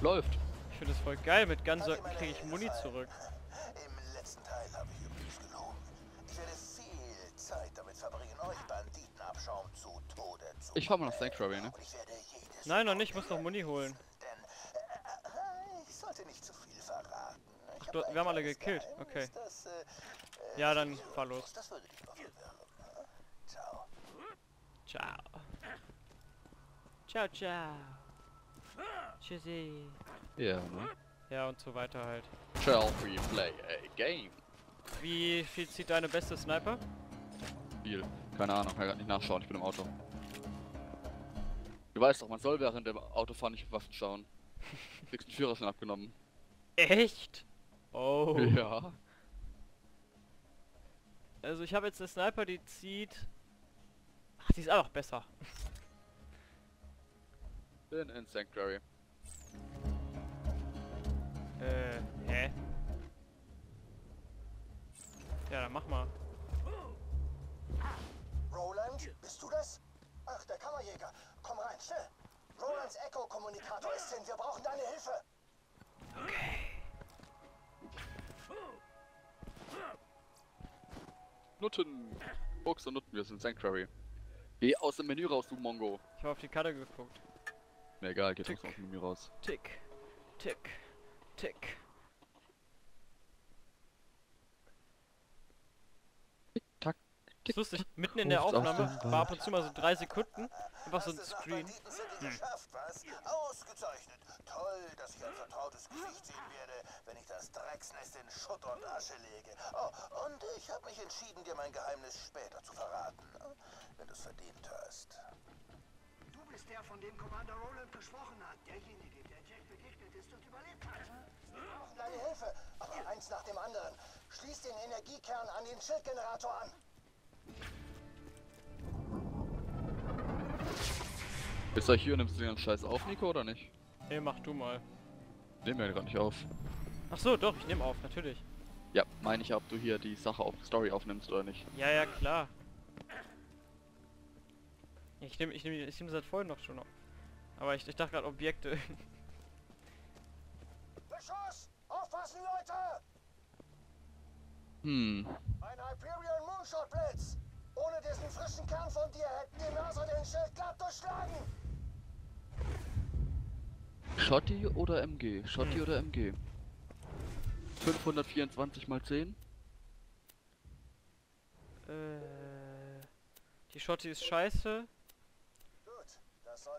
Läuft. Ich finde das voll geil. Mit Gunsocken kriege ich Muni zurück. Im letzten Teil habe ich übrigens gelogen. Ich werde viel Zeit damit verbringen, euch Banditenabschaum zu Tode zu Ich fahr mal nach Sanctuary, ne? Nein, noch nicht. Ich muss noch Muni holen. Denn äh, ich sollte nicht zu viel verraten. Ich du- wir haben alle gekillt. Okay. Das, äh, äh, Ja, dann fahr los. Das würde dich noch verwirren. ne? Ciao. Ciao. Ciao, ciao. Tschüssi. Ja, ne? Ja, und so weiter halt. Shall we play a game? Wie viel zieht deine beste Sniper? Viel. Keine Ahnung, kann grad nicht nachschauen, ich bin im Auto. Du weißt doch, man soll während dem Autofahren nicht auf Waffen schauen. Kriegst den Führerschein abgenommen. Echt? Oh. Ja. Also ich habe jetzt eine Sniper, die zieht... Ach, die ist einfach besser. Bin in Sanctuary. Äh, hä? Ja, dann mach mal. Roland, bist du das? Ach, der Kammerjäger. Komm rein, schnell. Rolands Echo-Kommunikator ist hin. Wir brauchen deine Hilfe. Nutten! Fuchs und Nutten, wir sind Sanctuary. Geh aus dem Menü raus, du Mongo. Ich habe auf die Karte geguckt. Mir egal, geh Tick. trotzdem aus dem Menü raus. Tick, tick, tick. Tack, Das ist lustig, mitten in der auf Aufnahme war ab und zu mal so drei Sekunden einfach so ein Screen. Hm. was? Ausgezeichnet. Toll, dass ich ein vertrautes Gesicht sehen werde, wenn ich das Drecksnest in Schutt und Asche lege. Oh, und ich habe mich entschieden, dir mein Geheimnis später zu verraten, ne? wenn du es verdient hast. Du bist der, von dem Commander Roland gesprochen hat. Derjenige, der Jack begegnet ist und überlebt hat. Wir brauchen deine Hilfe, aber eins nach dem anderen. Schließ den Energiekern an den Schildgenerator an. Ist er hier und nimmst du den ganzen Scheiß auf, Nico, oder nicht? Nee, mach du mal. Nehmen wir gerade nicht auf. Ach so, doch, ich nehme auf, natürlich. Ja, meine ich, ob du hier die Sache auf Story aufnimmst oder nicht. Ja, ja, klar. Ich nehme ich nehm, ich nehm seit vorhin noch schon auf. Aber ich, ich dachte gerade Objekte. Beschuss! Aufpassen, Leute! Hm. Ein Hyperion Moonshot Blitz! Ohne diesen frischen Kern von dir hätten die Mörser den Schild glatt durchschlagen! Schotti oder MG? Schotti oder MG? 524 mal 10? äh, die Schotti ist scheiße.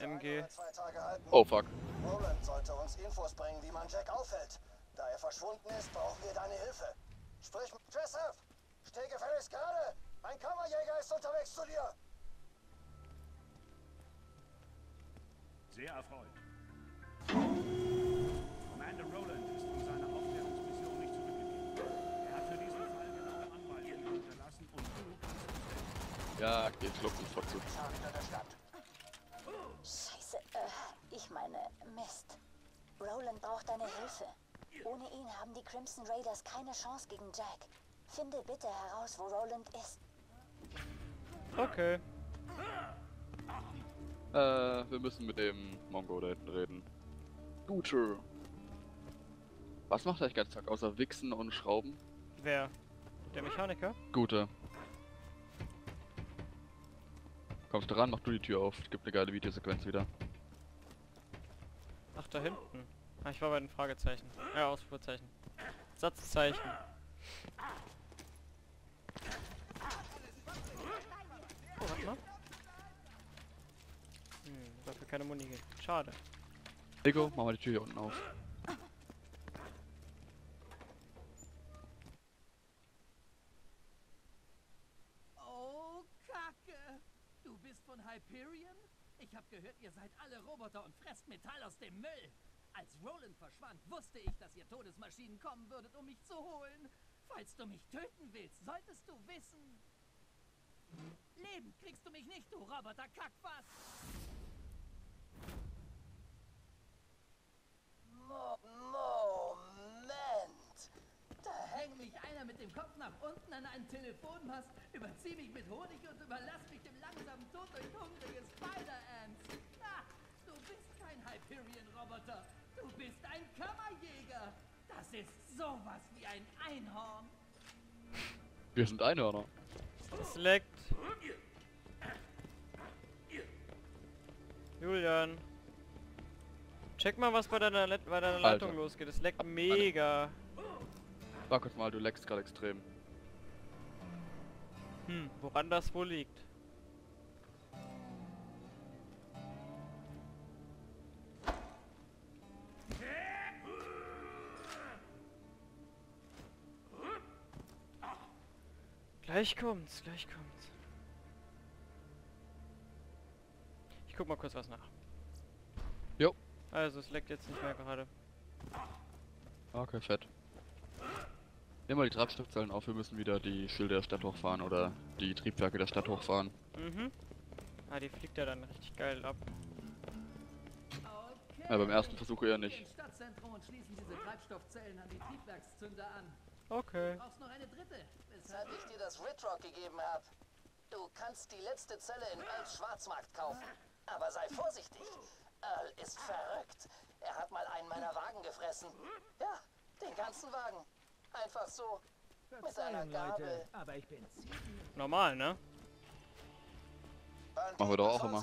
MG. ein oder zwei Tage halten. Oh fuck. Roland sollte uns Infos bringen, wie man Jack aufhält. Da er verschwunden ist, brauchen wir deine Hilfe. Sprich mit Joseph! Steh gefälligst gerade! Ein Kammerjäger ist unterwegs zu dir! Sehr erfreut. Commander Roland ist von seiner Aufklärungsmission nicht zurückgekehrt. Er hat für diesen Fall genaue Anweisungen hinterlassen und du kannst Ja, geht schlucken, Fotze. Mist. Roland braucht deine Hilfe. Ohne ihn haben die Crimson Raiders keine Chance gegen Jack. Finde bitte heraus, wo Roland ist. Okay. Äh, wir müssen mit dem Mongo da hinten reden. Gute. Was macht er eigentlich den ganzen Tag außer Wichsen und Schrauben? Wer? Der Mechaniker? Gute. Kommst du ran, mach du die Tür auf. Gibt eine geile Videosequenz wieder. Ach, da hinten. Ah, ich war bei den Fragezeichen. Ja, Ausrufezeichen. Satzzeichen. Oh, warte mal. Hm, dafür keine Muni. Schade. Lego, mach mal die Tür hier unten auf. Oh, Kacke! Du bist von Hyperion? Ich hab gehört, ihr seid alle Roboter und fresst Metall aus dem Müll. Als Roland verschwand, wusste ich, dass ihr Todesmaschinen kommen würdet, um mich zu holen. Falls du mich töten willst, solltest du wissen. Leben kriegst du mich nicht, du Roboter-Kackfass! Mo Moment! Da einer mit dem Kopf nach unten an einen Telefonmast, überzieh mich mit Honig und überlass mich dem langsamen Tod durch hungrige Spider-Ants. Du bist kein Hyperion-Roboter. Du bist ein Kammerjäger. Das ist sowas wie ein Einhorn. Wir sind Einhörner. Es leckt. Julian. Check mal, was bei deiner, Let bei deiner Alter. Leitung losgeht. Es leckt mega. Sag kurz mal, du leckst gerade extrem. Hm, woran das wohl liegt? Gleich kommt's, gleich kommt's. Ich guck mal kurz was nach. Jo. Also, es leckt jetzt nicht mehr gerade. Okay, fett. Nehmen wir die Treibstoffzellen auf, wir müssen wieder die Schilde der Stadt hochfahren oder die Triebwerke der Stadt hochfahren. Mhm. Ah, die fliegt ja dann richtig geil ab. Okay. Ja, beim ersten Versuch eher nicht. Okay. Du brauchst noch eine dritte. Seit Weshalb ich dir das Ridrock gegeben habe. Du kannst die letzte Zelle in Earls Schwarzmarkt kaufen. Aber sei vorsichtig. Earl ist verrückt. Er hat mal einen meiner Wagen gefressen. Ja, den ganzen Wagen. Einfach so. Mit einer Gabel. aber ich bin Normal, ne? Machen wir doch auch immer.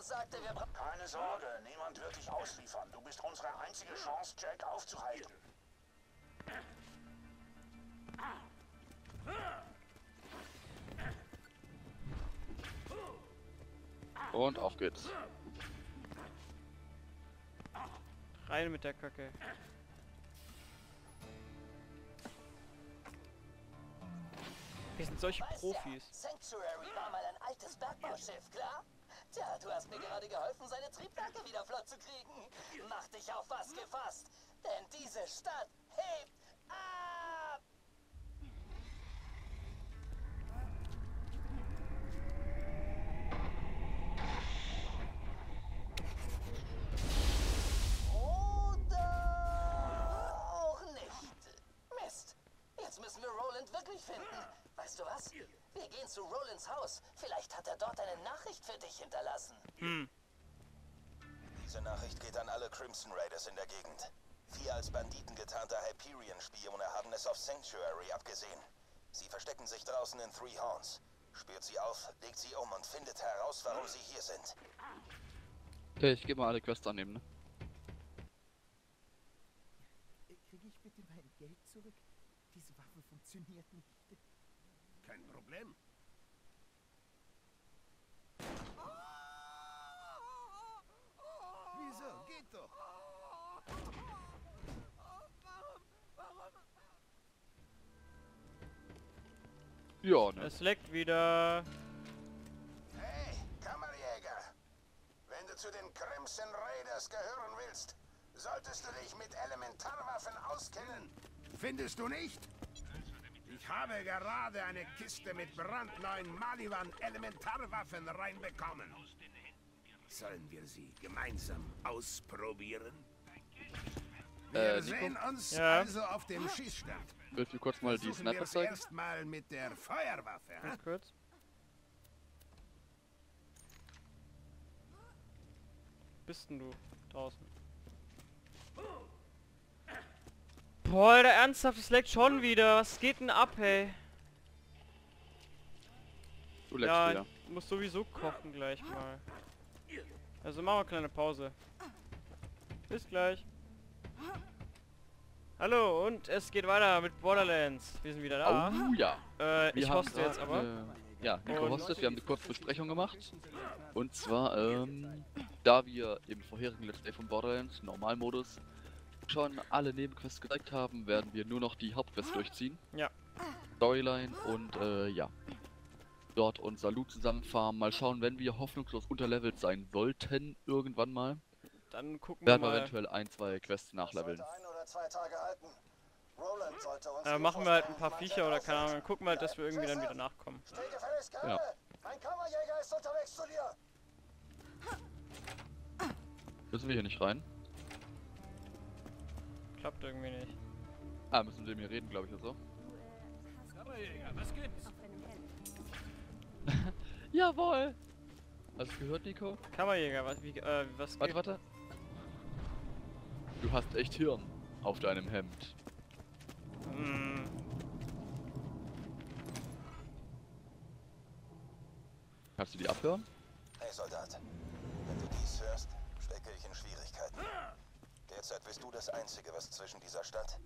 Sagte, Keine Sorge, niemand wird dich ausliefern. Du bist unsere einzige Chance, Jack aufzuhalten. Und auf geht's. Rein mit der Kacke. Wir sind solche Profis. Ja, Sanctuary war mal ein altes Bergbauschiff, klar? Tja, du hast mir gerade geholfen, seine Triebwerke wieder flott zu kriegen. Mach dich auf was gefasst, denn diese Stadt hebt ab! Oder auch nicht. Mist. Jetzt müssen wir Roland wirklich finden. Weißt du was? Wir gehen zu Rolands Haus. Vielleicht hat er dort eine Nachricht für dich hinterlassen. Hm. Diese Nachricht geht an alle Crimson Raiders in der Gegend. Vier als Banditen getarnte Hyperion-Spione haben es auf Sanctuary abgesehen. Sie verstecken sich draußen in Three Horns. Spürt sie auf, legt sie um und findet heraus, warum sie hier sind. Okay, ich geh mal alle Quests annehmen, ne? Kriege ich bitte mein Geld zurück? Diese Waffe funktioniert nicht. Kein Problem. Wieso? Geht doch. Ja, ne? Es leckt wieder. Hey, Kammerjäger. Wenn du zu den Crimson Raiders gehören willst, solltest du dich mit Elementarwaffen auskennen. Findest du nicht? Ich habe gerade eine Kiste mit brandneuen Maliwan Elementarwaffen reinbekommen. Sollen wir sie gemeinsam ausprobieren? Wir Äh, sehen uns Ja. also auf dem Schießstand. Willst du kurz mal die Sniper zeigen? erstmal mit der Feuerwaffe. Ganz kurz. Bist denn du draußen? Boah, Alter, ernsthaft, es leckt schon wieder. Was geht denn ab, hey? Du leckst Ja, wieder. ich muss sowieso kochen gleich mal. Also machen wir eine kleine Pause. Bis gleich. Hallo, und es geht weiter mit Borderlands. Wir sind wieder da. Oh ja. Äh, ich hoste jetzt aber. Äh, ja, Nico hostet. Wir haben eine kurze Besprechung gemacht. Und zwar, ähm, da wir im vorherigen Let's Play von Borderlands, Normalmodus, schon alle Nebenquests gezeigt haben, werden wir nur noch die Hauptquest durchziehen. Ja. Storyline und, äh, ja. Dort unser Loot zusammenfarmen. Mal schauen, wenn wir hoffnungslos unterlevelt sein sollten, irgendwann mal, Dann gucken werden wir wir mal. eventuell ein, zwei Quests nachleveln. Äh, machen wir halt ein paar Viecher oder keine Ahnung. Gucken wir halt, dass wir irgendwie dann wieder nachkommen. Ja. Mein Kammerjäger ist unterwegs zu dir. Müssen wir hier nicht rein? Klappt irgendwie nicht. Ah, müssen wir mit hier reden, glaube ich, oder so. Kammerjäger, was gibt's? Jawohl! Hast du gehört, Nico? Kammerjäger, was, wie, äh, was Warte, geht? warte. Du hast echt Hirn auf deinem Hemd. Hm. Kannst du die abhören? Hey Soldat, wenn du dies hörst, stecke ich in Schwierigkeiten. Derzeit bist du das Einzige, was zwischen dieser Stadt,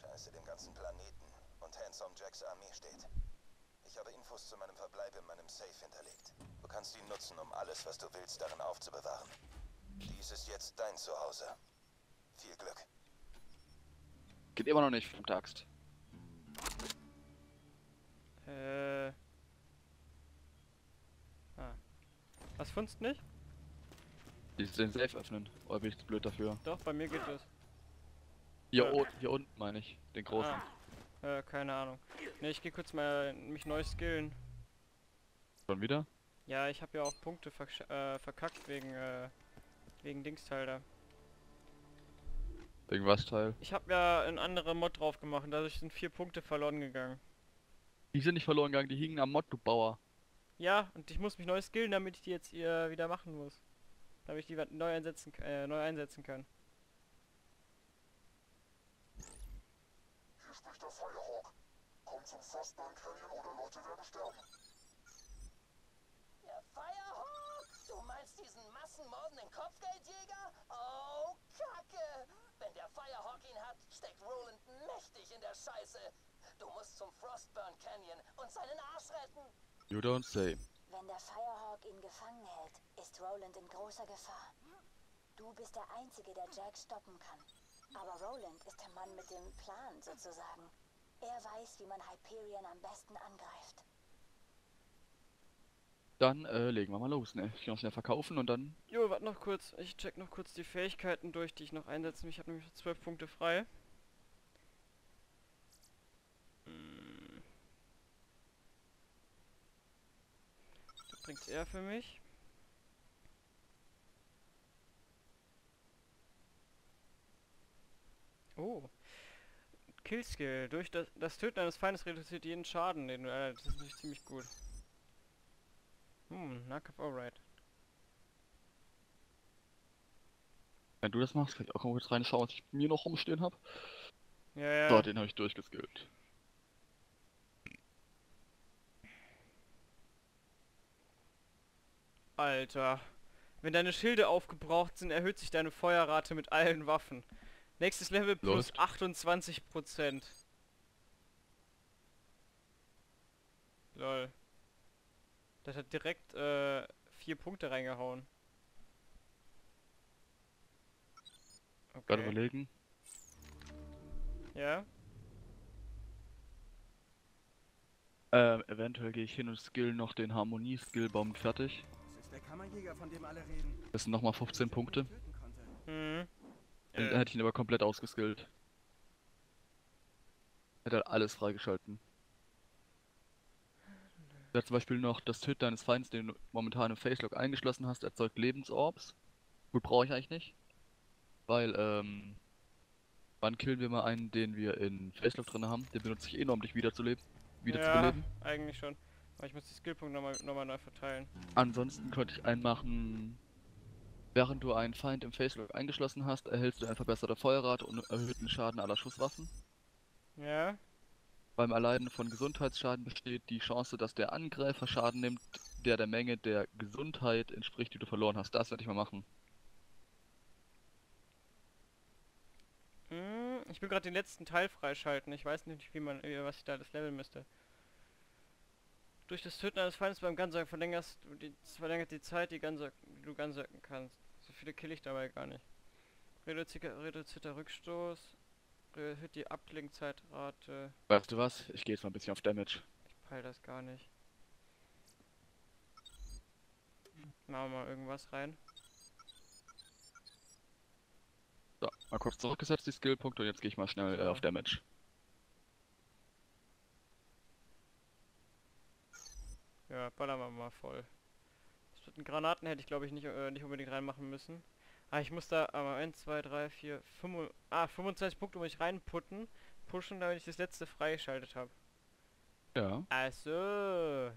scheiße dem ganzen Planeten und Handsome Jacks Armee steht. Ich habe Infos zu meinem Verbleib in meinem Safe hinterlegt. Du kannst ihn nutzen, um alles, was du willst, darin aufzubewahren. Dies ist jetzt dein Zuhause. Viel Glück. Geht immer noch nicht, verdammte Axt. Äh. Ah. Was findest du nicht? Die den Safe öffnen. Oder bin ich zu blöd dafür? Doch, bei mir geht es. Hier, Ja. hier unten meine ich. Den großen. Ah. Äh, keine Ahnung. Ne, ich gehe kurz mal mich neu skillen. Schon wieder? Ja, ich habe ja auch Punkte versch- äh, verkackt wegen, äh, wegen Dingsteil da. Wegen was Teil? Ich habe ja ein anderer Mod drauf gemacht und dadurch sind vier Punkte verloren gegangen. Die sind nicht verloren gegangen, die hingen am Mod, du Bauer. Ja, und ich muss mich neu skillen, damit ich die jetzt hier wieder machen muss. Damit ich die neu einsetzen, äh, neu einsetzen kann. Hier spricht der Firehawk. Komm zum Frostburn Canyon oder Leute werden sterben. Der Firehawk? Du meinst diesen massenmordenden Kopfgeldjäger? Oh, Kacke! Wenn der Firehawk ihn hat, steckt Roland mächtig in der Scheiße. Du musst zum Frostburn Canyon und seinen Arsch retten. You don't say. Wenn der Firehawk ihn gefangen hält, ist Roland in großer Gefahr. Du bist der Einzige, der Jack stoppen kann. Aber Roland ist der Mann mit dem Plan, sozusagen. Er weiß, wie man Hyperion am besten angreift. Dann äh, legen wir mal los, ne? Ich kann noch schnell verkaufen und dann. Jo, warte noch kurz. Ich check noch kurz die Fähigkeiten durch, die ich noch einsetzen will. Ich habe nämlich zwölf Punkte frei. Hm. Das bringt er für mich. Oh. Killskill. Durch das, das Töten eines Feindes reduziert jeden Schaden, den du. Äh, das ist natürlich ziemlich gut. Hm, Nahkampf alright. Wenn du das machst, kann ich auch mal kurz reinschauen, was ich mir noch rumstehen habe. Ja, ja. So, den habe ich durchgeskillt. Alter. Wenn deine Schilde aufgebraucht sind, erhöht sich deine Feuerrate mit allen Waffen. Nächstes Level plus Läuft. 28%. Lol. Das hat direkt äh, vier Punkte reingehauen. Gerade Okay. überlegen. Ja? Ähm, eventuell gehe ich hin und skill noch den Harmonie-Skillbaum fertig. Das ist der Kammerjäger, von dem alle reden. Das sind nochmal 15 Punkte. Mhm. Dann Äh, hätte ich ihn aber komplett ausgeskillt. Hätte halt alles freigeschalten. Da zum Beispiel noch das Töten deines Feindes, den du momentan im Facelock eingeschlossen hast, erzeugt Lebensorbs. Gut, brauche ich eigentlich nicht. Weil, ähm, wann killen wir mal einen, den wir in Facelock drin haben? Den benutze ich eh nur, um dich wiederzuleben. Wieder zu ja, beleben. eigentlich schon. Aber ich muss die Skillpunkte nochmal noch mal neu verteilen. Ansonsten könnte ich einen machen, während du einen Feind im Facelock eingeschlossen hast, erhältst du eine verbesserte Feuerrate und erhöhten Schaden aller Schusswaffen. Ja? Beim Erleiden von Gesundheitsschaden besteht die Chance, dass der Angreifer Schaden nimmt, der der Menge der Gesundheit entspricht, die du verloren hast. Das werde ich mal machen. Hm, ich will gerade den letzten Teil freischalten. Ich weiß nicht, wie man, äh, was ich da das Level müsste. Durch das Töten eines Feindes beim Gunsack verlängerst du die, verlängert die Zeit, die, Gunsack, die du Gunsacken kannst. So viele kill ich dabei gar nicht. Reduzierter, reduzierter Rückstoß. Erhöht die Abklingzeitrate. Weißt du was? Ich gehe jetzt mal ein bisschen auf Damage. Ich peil das gar nicht. Machen wir mal irgendwas rein. So, mal kurz zurückgesetzt die Skillpunkte und jetzt gehe ich mal schnell äh, auf Damage. Ja, ballern wir mal voll. Das mit den Granaten hätte ich glaube ich nicht, äh, nicht unbedingt reinmachen müssen. Ah, ich muss da aber 1, 2, 3, 4, 5, ah, 25 Punkte muss ich reinputten, pushen, damit ich das letzte freigeschaltet habe. Ja. Also,